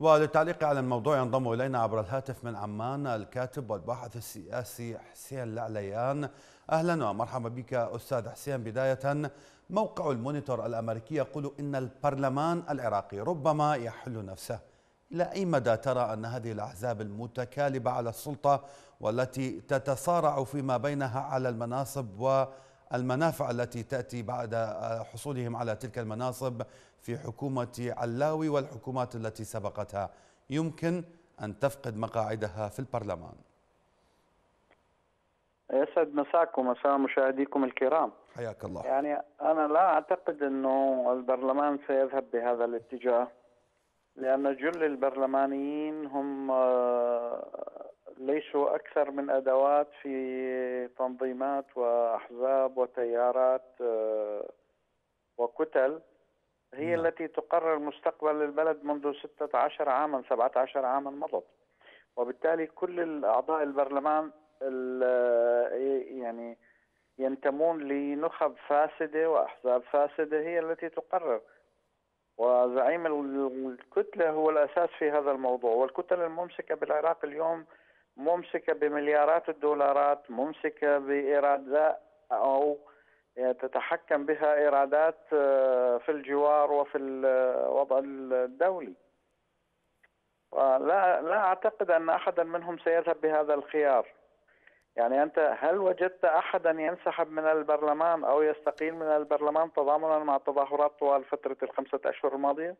وللتعليق على الموضوع ينضم إلينا عبر الهاتف من عمان الكاتب والباحث السياسي حسين العليان أهلا ومرحبا بك أستاذ حسين. بداية موقع المونيتور الأمريكي يقول إن البرلمان العراقي ربما يحل نفسه. إلى أي مدى ترى أن هذه الأحزاب المتكالبة على السلطة والتي تتصارع فيما بينها على المناصب والمنافع التي تأتي بعد حصولهم على تلك المناصب في حكومة علاوي والحكومات التي سبقتها. يمكن أن تفقد مقاعدها في البرلمان. يسعد مساكم ومساء مشاهديكم الكرام. حياك الله. يعني أنا لا أعتقد أنه البرلمان سيذهب بهذا الاتجاه لأن جل البرلمانيين هم ليسوا أكثر من أدوات في تنظيمات وأحزاب وتيارات وكتل هي نعم. التي تقرر مستقبل البلد منذ 16 عاما 17 عاما مضت. وبالتالي كل الأعضاء البرلمان يعني ينتمون لنخب فاسدة وأحزاب فاسدة هي التي تقرر. وزعيم الكتلة هو الأساس في هذا الموضوع. والكتل الممسكة بالعراق اليوم ممسكة بمليارات الدولارات ممسكة بإيرادات أو تتحكم بها إيرادات آه، في الجوار وفي الوضع الدولي. ولا لا أعتقد أن أحدا منهم سيذهب بهذا الخيار. يعني أنت هل وجدت أحدا ينسحب من البرلمان أو يستقيل من البرلمان تضامنا مع التظاهرات طوال فترة الخمسة أشهر الماضية؟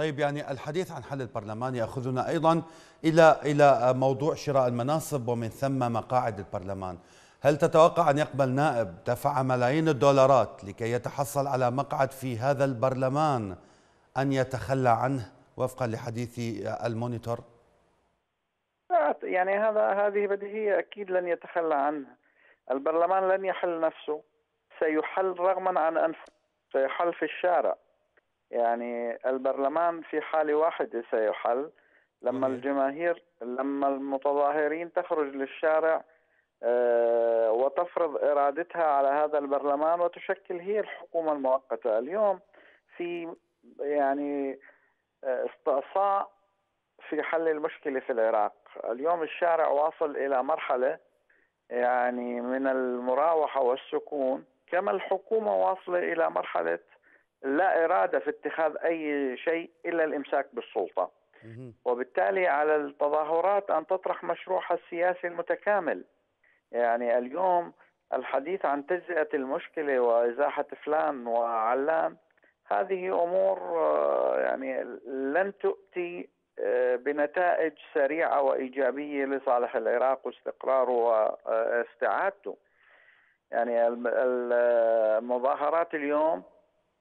طيب يعني الحديث عن حل البرلمان يأخذنا أيضا إلى إلى موضوع شراء المناصب ومن ثم مقاعد البرلمان. هل تتوقع أن يقبل نائب دفع ملايين الدولارات لكي يتحصل على مقعد في هذا البرلمان أن يتخلى عنه وفقا لحديث المونيتور؟ يعني هذا هذه بديهية أكيد لن يتخلى عنها. البرلمان لن يحل نفسه سيحل رغما عن أنفه سيحل في الشارع يعني البرلمان في حالة واحدة سيحل. لما الجماهير لما المتظاهرين تخرج للشارع آه، وتفرض إرادتها على هذا البرلمان وتشكل هي الحكومة المؤقتة. اليوم في يعني آه، استعصاء في حل المشكلة في العراق. اليوم الشارع واصل إلى مرحلة يعني من المراوحة والسكون كما الحكومة واصلة إلى مرحلة لا إرادة في اتخاذ أي شيء إلا الإمساك بالسلطة. وبالتالي على التظاهرات أن تطرح مشروعها السياسي المتكامل. يعني اليوم الحديث عن تجزئة المشكلة وإزاحة فلان وعلان هذه أمور آه، يعني لن تؤتي آه، بنتائج سريعة وإيجابية لصالح العراق واستقراره واستعادته. يعني المظاهرات اليوم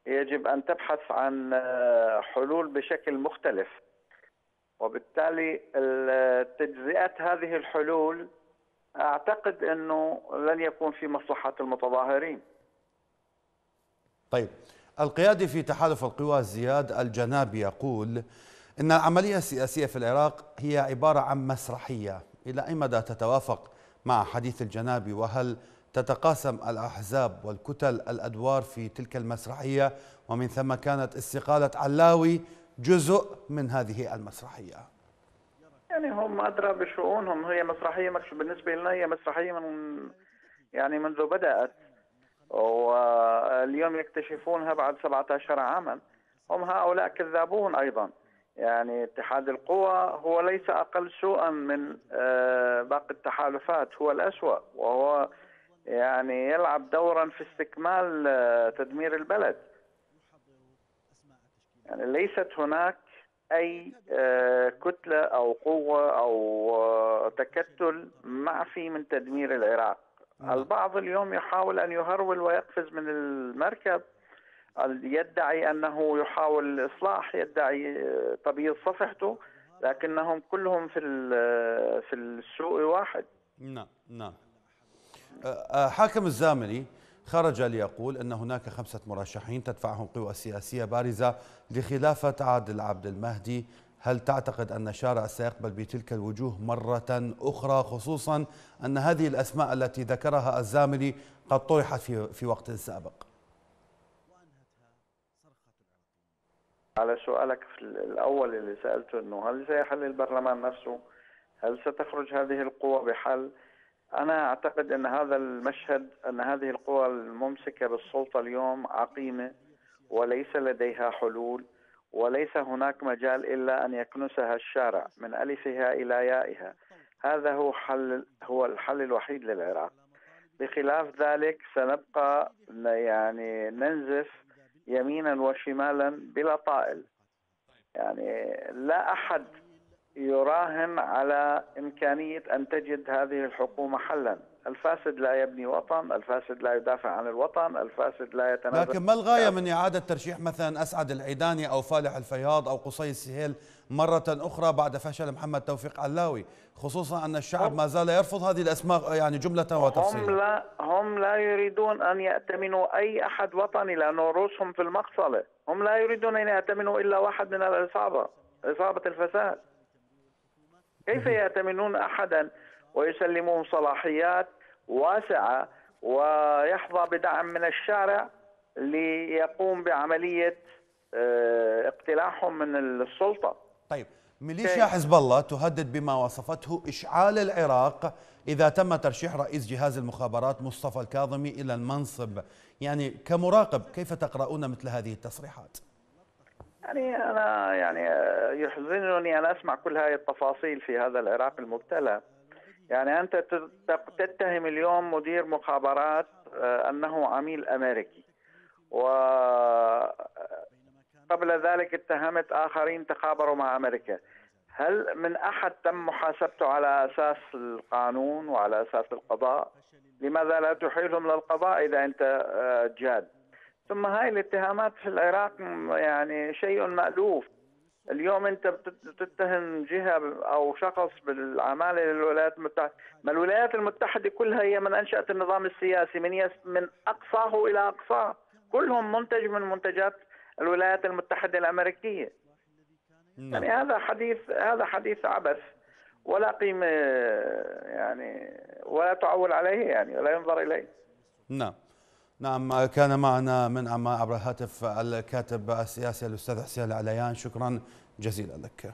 يجب أن تبحث عن آه، حلول بشكل مختلف. وبالتالي تجزئه هذه الحلول أعتقد أنه لن يكون في مصلحة المتظاهرين. طيب القيادي في تحالف القوى زياد الجنابي يقول إن العملية السياسية في العراق هي عبارة عن مسرحية، إلى أي مدى تتوافق مع حديث الجنابي؟ وهل تتقاسم الأحزاب والكتل الأدوار في تلك المسرحية ومن ثم كانت استقالة علاوي جزء من هذه المسرحية. يعني هم أدرى بشؤونهم. هي مسرحية بالنسبة لنا هي مسرحية من يعني منذ بدأت. واليوم يكتشفونها بعد 17 عاما. هم هؤلاء كذابون أيضا. يعني اتحاد القوى هو ليس أقل سوءا من آه، باقي التحالفات. هو الأسوأ وهو يعني يلعب دورا في استكمال آه، تدمير البلد. يعني ليست هناك أي آه، كتلة أو قوة أو آه، تكتل معفي من تدمير العراق. نعم. البعض اليوم يحاول أن يهرول ويقفز من المركب. يدعي أنه يحاول الاصلاح يدعي تبييض صفحته لكنهم كلهم في في السوء واحد. نعم نعم. حاكم الزاملي خرج ليقول أن هناك خمسة مرشحين تدفعهم قوى سياسية بارزة لخلافة عادل عبد المهدي. هل تعتقد أن الشارع سيقبل بتلك الوجوه مرة أخرى خصوصا أن هذه الأسماء التي ذكرها الزاملي قد طرحت في, في وقت سابق؟ على سؤالك الأول اللي سألته أنه هل سيحل البرلمان نفسه؟ هل ستخرج هذه القوى بحل؟ أنا أعتقد أن هذا المشهد أن هذه القوى الممسكة بالسلطة اليوم عقيمة وليس لديها حلول وليس هناك مجال إلا أن يكنسها الشارع من ألفها إلى يائها. هذا هو حل هو الحل الوحيد للعراق. بخلاف ذلك سنبقى يعني ننزف يمينا وشمالا بلا طائل. يعني لا أحد يراهن على إمكانية أن تجد هذه الحكومة حلا. الفاسد لا يبني وطن الفاسد لا يدافع عن الوطن الفاسد لا يتنازل. لكن ما الغاية من إعادة ترشيح مثلا أسعد العيداني أو فالح الفياض أو قصي السهيل مرة أخرى بعد فشل محمد توفيق علاوي خصوصا أن الشعب ما زال يرفض هذه الأسماء يعني جملة وتفصيلا. هم لا هم لا يريدون أن يأتمنوا أي أحد وطني لأنه رؤوسهم في المقصلة. هم لا يريدون أن يأتمنوا إلا واحد من العصابة عصابة الفساد. كيف يأتمنون أحدا ويسلمون صلاحيات واسعة ويحظى بدعم من الشارع ليقوم بعملية آه، اقتلاعهم من السلطة؟ طيب ميليشيا حزب الله تهدد بما وصفته إشعال العراق إذا تم ترشيح رئيس جهاز المخابرات مصطفى الكاظمي إلى المنصب. يعني كمراقب كيف تقرؤون مثل هذه التصريحات؟ يعني أنا يعني يحزنني أن أسمع كل هذه التفاصيل في هذا العراق المبتلى. يعني أنت تتهم اليوم مدير مخابرات آه، أنه عميل أمريكي. و قبل ذلك اتهمت آخرين تخابروا مع أمريكا. هل من أحد تم محاسبته على أساس القانون وعلى أساس القضاء؟ لماذا لا تحيلهم للقضاء إذا أنت آه، جاد؟ ثم هاي الاتهامات في العراق يعني شيء مألوف اليوم انت بتتهم جهة أو شخص بالعمالة للولايات المتحدة، ما الولايات المتحدة كلها هي من أنشأت النظام السياسي من يس من أقصاه إلى أقصاه، كلهم منتج من منتجات الولايات المتحدة الأمريكية. نعم. يعني هذا حديث هذا حديث عبث ولا قيمة يعني ولا تعول عليه يعني ولا ينظر إليه. نعم. نعم كان معنا من عمان عبر الهاتف الكاتب السياسي الأستاذ حسين العليان. شكرا جزيلا لك.